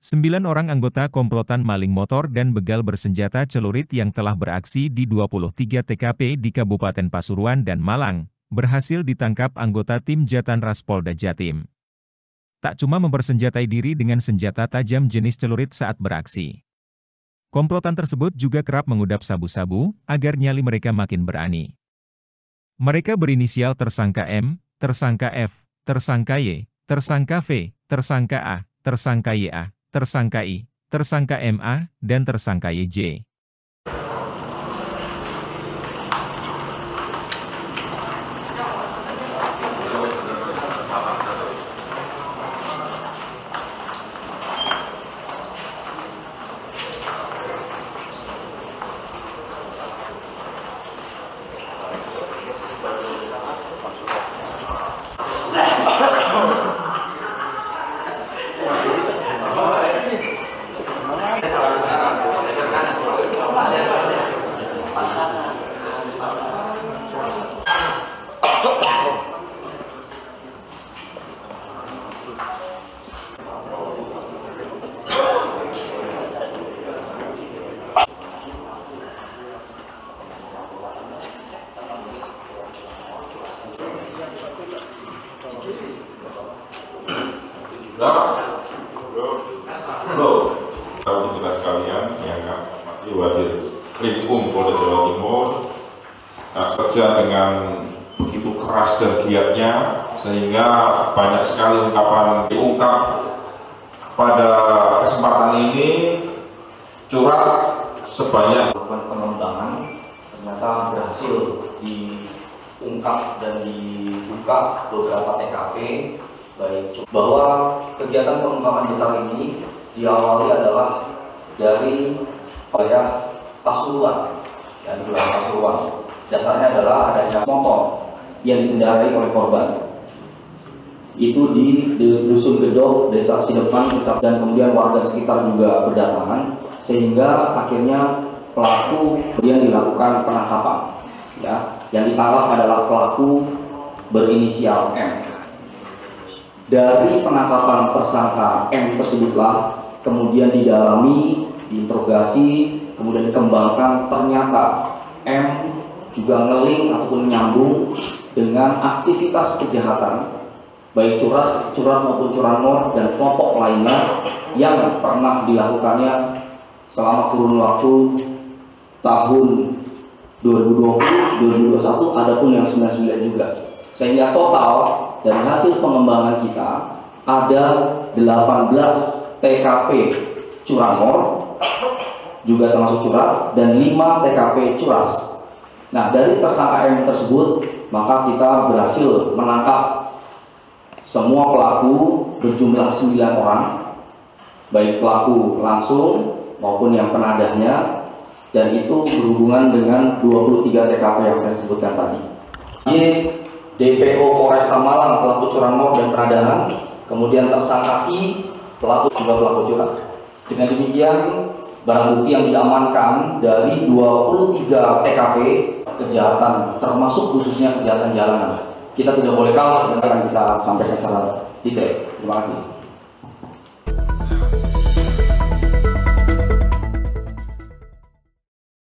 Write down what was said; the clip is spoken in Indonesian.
Sembilan orang anggota komplotan maling motor dan begal bersenjata celurit yang telah beraksi di 23 TKP di Kabupaten Pasuruan dan Malang, berhasil ditangkap anggota tim Jatan Ras Polda Jatim. Tak cuma mempersenjatai diri dengan senjata tajam jenis celurit saat beraksi. Komplotan tersebut juga kerap mengudap sabu-sabu, agar nyali mereka makin berani. Mereka berinisial tersangka M, tersangka F, tersangka Y, tersangka V, tersangka A, tersangka YA, tersangka I, tersangka MA, dan tersangka YJ. Kerja dengan begitu keras dan giatnya sehingga banyak sekali ungkapan diungkap pada kesempatan ini. Curhat sebanyak pengembangan ternyata berhasil diungkap dan dibuka beberapa TKP baik bahwa kegiatan pengembangan besar ini diawali adalah dari wilayah Pasuruan. Dan wilayah Pasuruan. Dasarnya adalah adanya motor yang dikendarai oleh korban itu di dusun Gedok, desa Sidepan, dan kemudian warga sekitar juga berdatangan sehingga akhirnya pelaku kemudian dilakukan penangkapan. Ya yang ditangkap adalah pelaku berinisial M. Dari penangkapan tersangka M tersebutlah kemudian didalami, diinterogasi, kemudian dikembangkan ternyata M juga ngeling ataupun nyambung dengan aktivitas kejahatan baik curas, curat maupun curanmor dan kelompok lainnya yang pernah dilakukannya selama kurun waktu tahun 2020, 2021 adapun yang 99 juga sehingga total dari hasil pengembangan kita ada 18 TKP curanmor juga termasuk curat dan 5 TKP curas. Nah, dari tersangka M tersebut maka kita berhasil menangkap semua pelaku berjumlah 9 orang baik pelaku langsung maupun yang penadahnya dan itu berhubungan dengan 23 TKP yang saya sebutkan tadi. Y DPO Polresta Malang pelaku curanmor dan penadahan, kemudian tersangka I pelaku juga pelaku curang. Dengan demikian barang bukti yang diamankan dari 23 TKP kejahatan termasuk khususnya kejahatan jalanan. Kita tidak boleh kalah dengan akan kita sampaikan secara detail. Terima kasih.